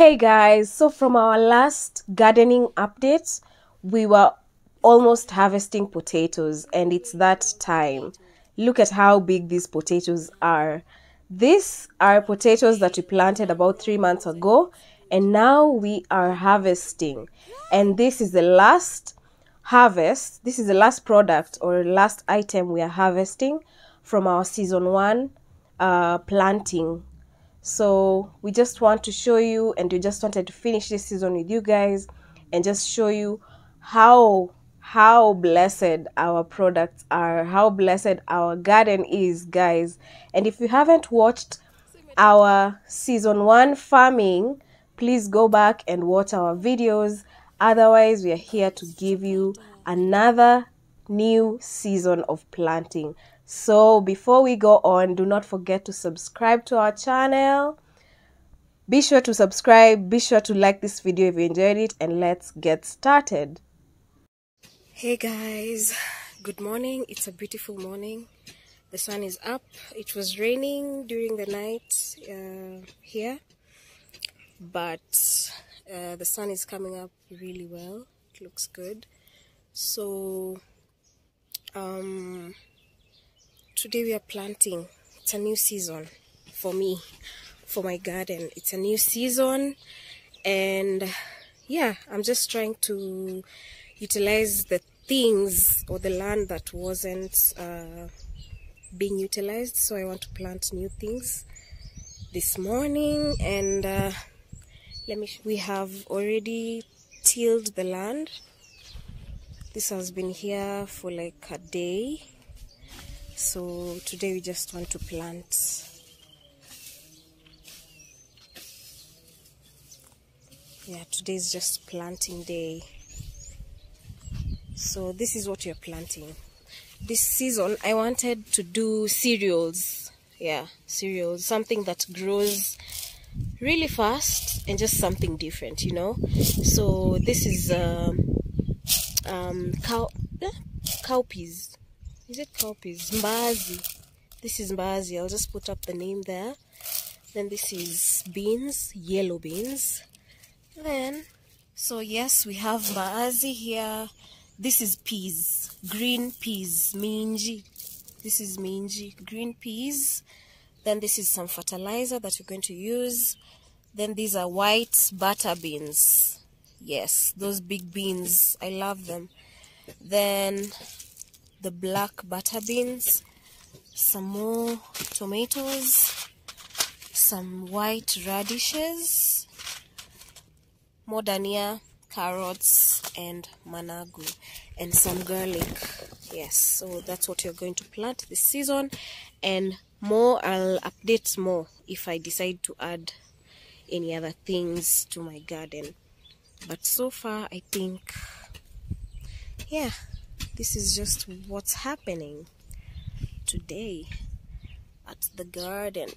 Hey guys, so from our last gardening updates, we were almost harvesting potatoes and it's that time. Look at how big these potatoes are. These are potatoes that we planted about three months ago and now we are harvesting. And this is the last harvest, this is the last product or last item we are harvesting from our season one uh, planting so we just want to show you and we just wanted to finish this season with you guys and just show you how how blessed our products are, how blessed our garden is, guys. And if you haven't watched our season 1 farming, please go back and watch our videos. Otherwise, we are here to give you another new season of planting. So before we go on, do not forget to subscribe to our channel. Be sure to subscribe, be sure to like this video if you enjoyed it, and let's get started. Hey guys, good morning. It's a beautiful morning. The sun is up. It was raining during the night uh, here, but uh, the sun is coming up really well. It looks good. So, um, today we are planting. It's a new season for me for my garden. It's a new season and yeah i'm just trying to utilize the things or the land that wasn't uh, being utilized. So i want to plant new things this morning and uh, let me we have already tilled the land. This has been here for like a day so today we just want to plant. Yeah today is just planting day. So this is what you're planting. This season I wanted to do cereals. Yeah cereals. Something that grows really fast and just something different you know? So this is um, um cow eh? cowpeas is it cowpeas? Mbazi. This is Mbazi. I'll just put up the name there. Then this is beans, yellow beans. Then, so yes, we have Mbaazi here. This is peas, green peas, minji. This is minji, green peas. Then this is some fertilizer that we're going to use. Then these are white butter beans. Yes, those big beans. I love them. Then the black butter beans, some more tomatoes, some white radishes, more dania, carrots, and managu, and some garlic. Yes, so that's what you're going to plant this season, and more, I'll update more if I decide to add any other things to my garden. But so far, I think, yeah, this is just what's happening today at the garden